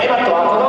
Eva Toaco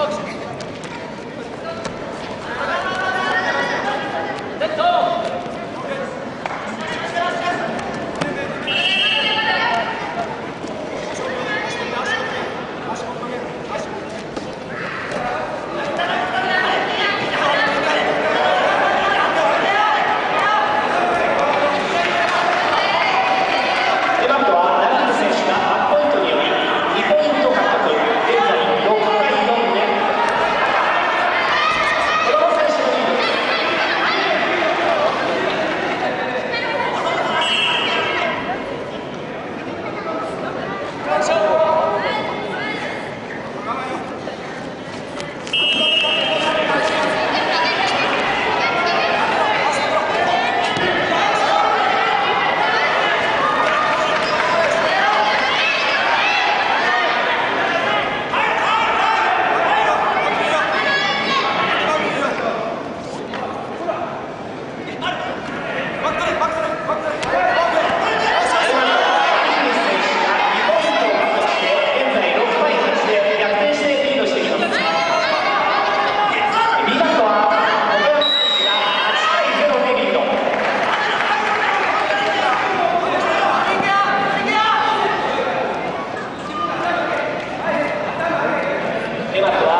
dogs ります。